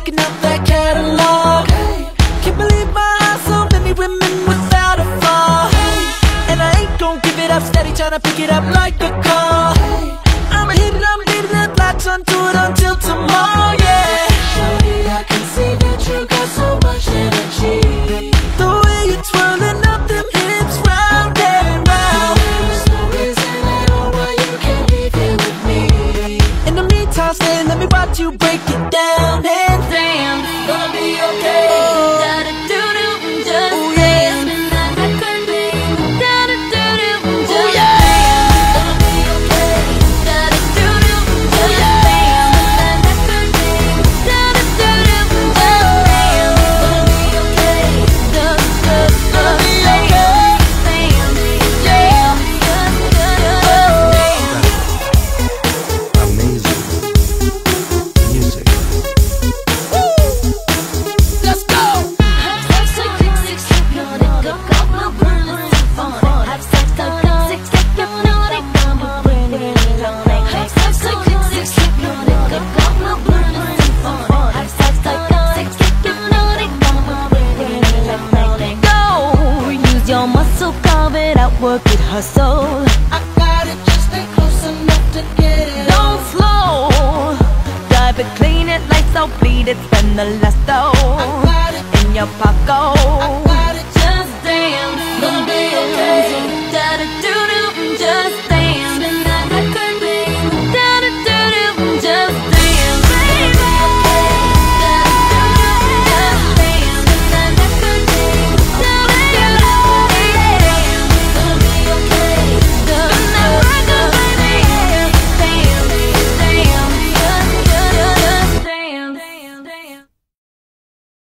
checking out that catalog. Hey, Can't believe my eyes, so many women without a flaw. Hey, And I ain't gon' give it up, steady tryna pick it up like a car. Hey, I'ma hit it, I'm leaving it sun to it until tomorrow, yeah. Shorty, I can see that you got so much energy. The way you twirling up them hips round and round. There's no reason at all why you can't here with me. In the meantime, stay, let me watch you break it down, hey gonna be okay. work it, hustle. I got it, just stay close enough to get it. Don't slow. Dive it, clean it, lights out, bleed it, spend the last though. In your pocket.